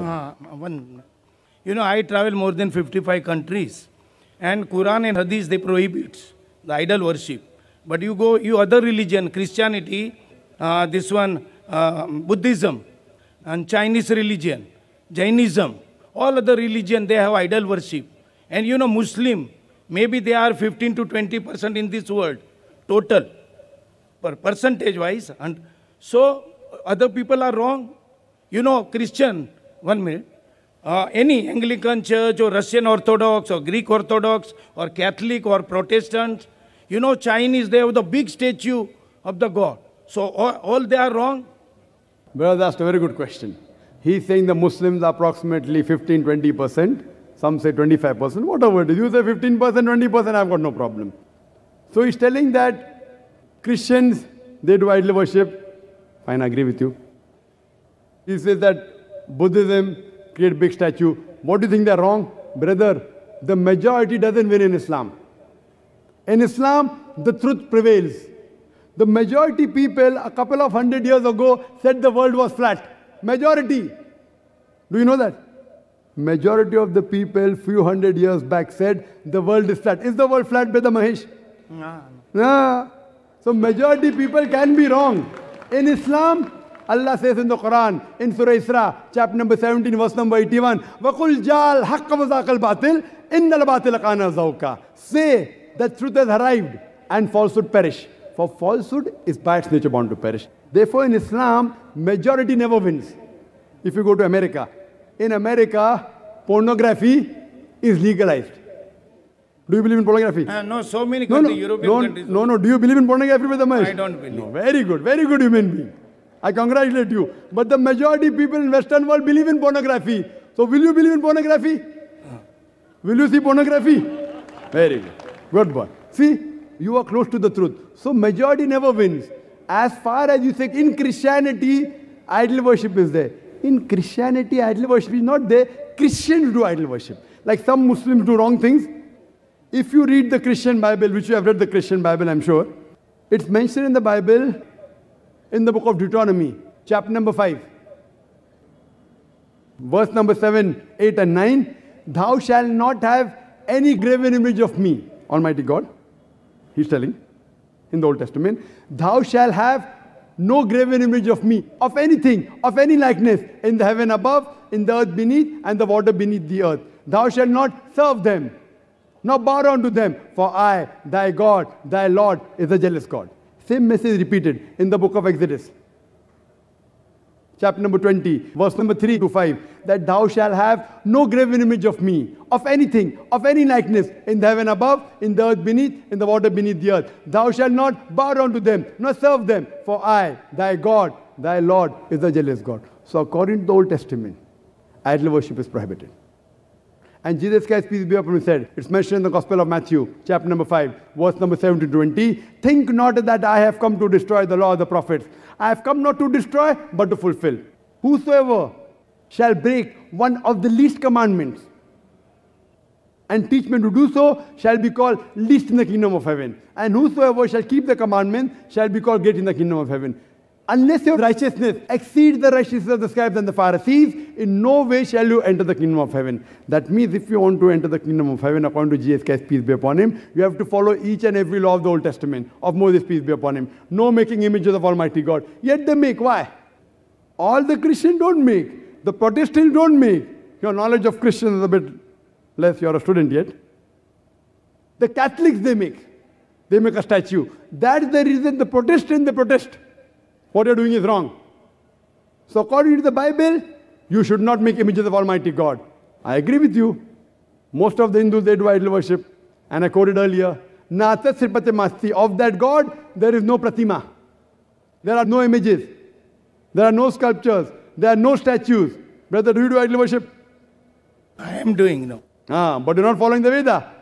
Uh, one, you know, I travel more than 55 countries, and Quran and Hadith they prohibit the idol worship. But you go, you other religion, Christianity, uh, this one, uh, Buddhism, and Chinese religion, Jainism, all other religion they have idol worship, and you know, Muslim, maybe they are 15 to 20 percent in this world, total, per percentage wise, and so other people are wrong. You know, Christian, one minute. Uh, any Anglican church or Russian Orthodox or Greek Orthodox or Catholic or Protestant, you know, Chinese, they have the big statue of the God. So all, all they are wrong. Brother asked a very good question. He's saying the Muslims are approximately 15 20%. Some say 25%. Whatever it is. You say 15%, 20%, I've got no problem. So he's telling that Christians, they do idol worship. Fine, I agree with you. He says that Buddhism create big statue. What do you think they're wrong? Brother, the majority doesn't win in Islam. In Islam, the truth prevails. The majority people a couple of hundred years ago said the world was flat. Majority. Do you know that? Majority of the people few hundred years back said the world is flat. Is the world flat, Brother Mahesh? No. Nah. So majority people can be wrong. In Islam, Allah says in the Quran, in Surah Isra, chapter number 17, verse number 81, وَقُلْ جَالْ حَقَّ وَزَاقَ الْبَاطِلِ إِنَّ الْبَاطِلَ كَانَ زَوْكَ Say that truth has arrived and falsehood perish. For falsehood is by its nature bound to perish. Therefore, in Islam, majority never wins. If you go to America, in America, pornography is legalized. Do you believe in pornography? Uh, no, so many No, no, countries, European no, countries. no, no. Do you believe in pornography, Brother Mahesh? I don't believe. No, very good, very good human being. I congratulate you. But the majority people in Western world believe in pornography. So will you believe in pornography? Will you see pornography? Very good. Good boy. See, you are close to the truth. So majority never wins. As far as you say in Christianity, idol worship is there. In Christianity, idol worship is not there. Christians do idol worship. Like some Muslims do wrong things. If you read the Christian Bible, which you have read the Christian Bible, I'm sure, it's mentioned in the Bible in the book of Deuteronomy, chapter number 5, verse number 7, 8, and 9. Thou shalt not have any graven image of me, Almighty God. He's telling in the Old Testament, Thou shalt have no graven image of me, of anything, of any likeness, in the heaven above, in the earth beneath, and the water beneath the earth. Thou shalt not serve them, nor bow down to them, for I, thy God, thy Lord, is a jealous God. Same message repeated in the book of Exodus, chapter number 20, verse number 3 to 5, that thou shalt have no graven image of me, of anything, of any likeness, in the heaven above, in the earth beneath, in the water beneath the earth. Thou shalt not bow down to them, nor serve them, for I, thy God, thy Lord, is a jealous God. So according to the Old Testament, idol worship is prohibited. And Jesus Christ, peace be upon him, said, it's mentioned in the Gospel of Matthew, chapter number 5, verse number 7 to 20. Think not that I have come to destroy the law of the prophets. I have come not to destroy, but to fulfill. Whosoever shall break one of the least commandments and teach men to do so shall be called least in the kingdom of heaven. And whosoever shall keep the commandment shall be called great in the kingdom of heaven. Unless your righteousness exceeds the righteousness of the scribes and the Pharisees, in no way shall you enter the kingdom of heaven. That means if you want to enter the kingdom of heaven, according to Jesus Christ, peace be upon him, you have to follow each and every law of the Old Testament, of Moses, peace be upon him. No making images of Almighty God. Yet they make. Why? All the Christians don't make. The Protestants don't make. Your knowledge of Christians is a bit less. You're a student yet. The Catholics, they make. They make a statue. That's the reason the Protestants, they protest. What you're doing is wrong. So according to the Bible, you should not make images of Almighty God. I agree with you. Most of the Hindus, they do idol worship. And I quoted earlier, Na tasya pratima asti. Of that God, there is no pratima. There are no images. There are no sculptures. There are no statues. Brother, do you do idol worship? I am doing now. Ah, but you're not following the Veda.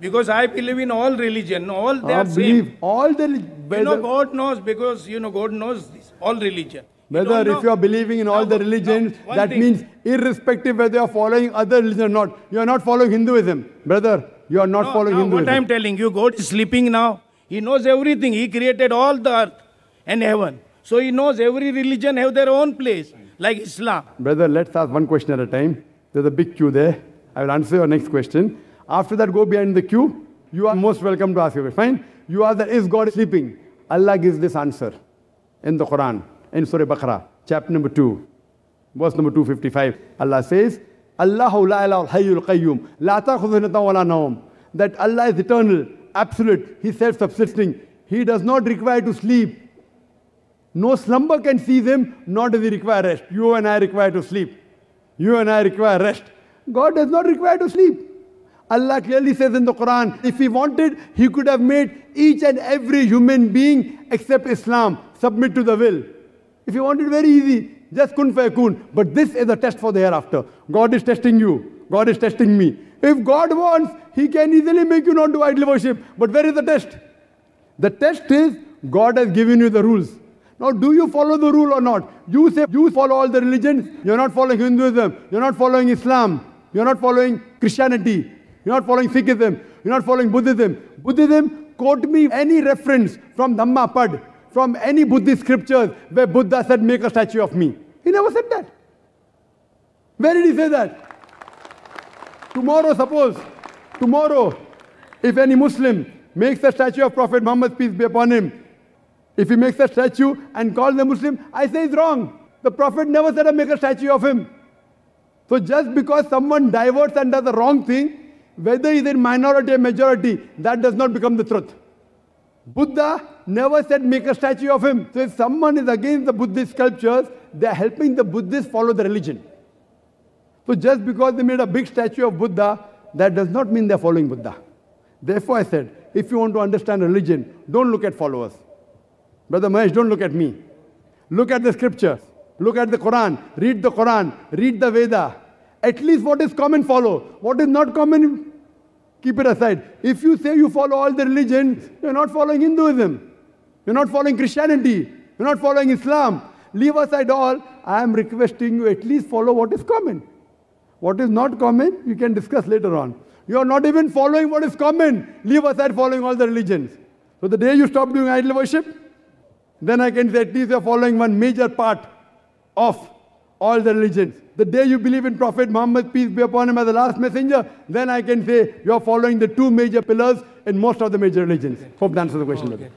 Because I believe in all religion, all they are believe same. all the You know, God knows because, you know, God knows this, all religion. You whether don't if you are believing in all the religions, that thing. means irrespective whether you are following other religion or not, you are not following Hinduism. Brother, you are not No, following Hinduism. What I am telling you, God is sleeping now. He knows everything. He created all the earth and heaven. So he knows every religion have their own place. like Islam. Brother, let's ask one question at a time. There's a big queue there. I will answer your next question. After that, go behind the queue. You are most welcome to ask your. Fine? You ask that, is God sleeping? Allah gives this answer in the Quran, in Surah Baqarah, chapter number 2, verse number 255. Allah says, Allahu la ilaha hayyul qayyum, la ta'khudhu wa la nawm. That Allah is eternal, absolute, He self-subsisting. He does not require to sleep. No slumber can seize him, nor does he require rest. You and I require to sleep. You and I require rest. God does not require to sleep. Allah clearly says in the Quran, if He wanted, He could have made each and every human being except Islam submit to the will. If He wanted, very easy, just kun fayakun. But this is a test for the hereafter. God is testing you. God is testing me. If God wants, He can easily make you not do idol worship. But where is the test? The test is God has given you the rules. Now, do you follow the rule or not? You say you follow all the religions. You're not following Hinduism. You're not following Islam. You're not following Christianity. You're not following Sikhism. You're not following Buddhism. Buddhism, quote me any reference from Dhammapad, from any Buddhist scriptures where Buddha said, make a statue of me. He never said that. Where did he say that? Tomorrow, suppose, tomorrow, if any Muslim makes a statue of Prophet Muhammad, peace be upon him, if he makes a statue and calls the Muslim, I say it's wrong. The Prophet never said to make a statue of him. So just because someone diverts and does the wrong thing, whether he's in minority or majority, that does not become the truth. Buddha never said make a statue of him. So if someone is against the Buddhist sculptures, they are helping the Buddhists follow the religion. So just because they made a big statue of Buddha, that does not mean they're following Buddha. Therefore I said, if you want to understand religion, don't look at followers. Brother Mahesh, don't look at me. Look at the scriptures. Look at the Quran. Read the Quran. Read the Veda. At least what is common, follow. What is not common, keep it aside. If you say you follow all the religions, you're not following Hinduism. You're not following Christianity. You're not following Islam. Leave aside all. I am requesting you at least follow what is common. What is not common, you can discuss later on. You are not even following what is common. Leave aside following all the religions. So the day you stop doing idol worship, then I can say at least you're following one major part of all the religions. The day you believe in Prophet Muhammad, peace be upon him, as the last messenger, then I can say you're following the two major pillars in most of the major religions. Hope that answers the question. Okay.